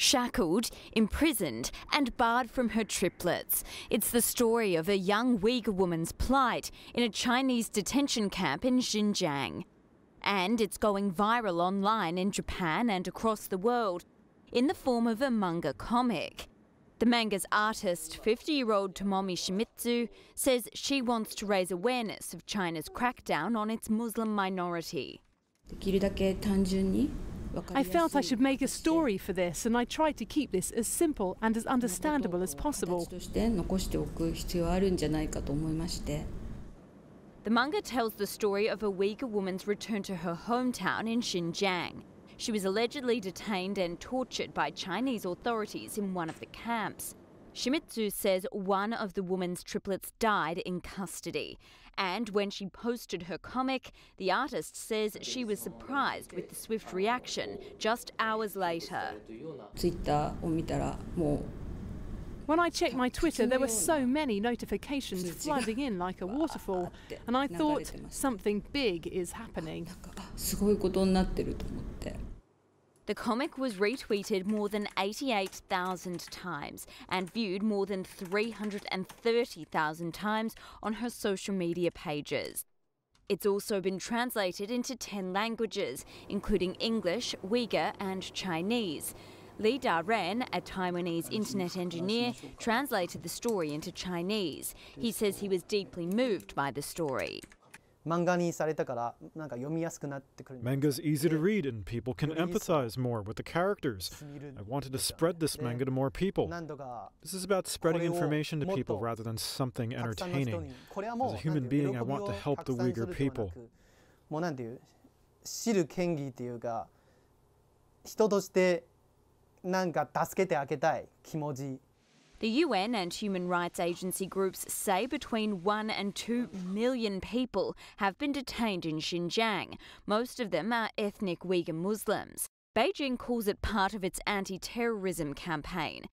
Shackled, imprisoned, and barred from her triplets. It's the story of a young Uyghur woman's plight in a Chinese detention camp in Xinjiang. And it's going viral online in Japan and across the world in the form of a manga comic. The manga's artist, 50 year old Tomomi Shimizu, says she wants to raise awareness of China's crackdown on its Muslim minority. I felt I should make a story for this, and I tried to keep this as simple and as understandable as possible. The manga tells the story of a Uyghur woman's return to her hometown in Xinjiang. She was allegedly detained and tortured by Chinese authorities in one of the camps. Shimizu says one of the woman's triplets died in custody. And when she posted her comic, the artist says she was surprised with the swift reaction just hours later. When I checked my Twitter, there were so many notifications flooding in like a waterfall, and I thought something big is happening. The comic was retweeted more than 88,000 times and viewed more than 330,000 times on her social media pages. It's also been translated into 10 languages, including English, Uyghur, and Chinese. Li Da-ren, a Taiwanese internet engineer, translated the story into Chinese. He says he was deeply moved by the story. Manga's easy to read and people can empathize more with the characters. I wanted to spread this manga to more people. This is about spreading information to people rather than something entertaining. As a human being, I want to help the Uyghur people. 知る権利っていうか人としてなんか助けてあげたい気持ち the UN and human rights agency groups say between 1 and 2 million people have been detained in Xinjiang. Most of them are ethnic Uyghur Muslims. Beijing calls it part of its anti terrorism campaign.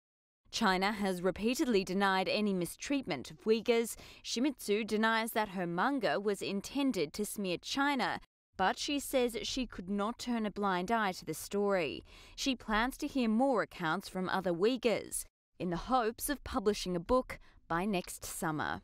China has repeatedly denied any mistreatment of Uyghurs. Shimizu denies that her manga was intended to smear China, but she says she could not turn a blind eye to the story. She plans to hear more accounts from other Uyghurs in the hopes of publishing a book by next summer.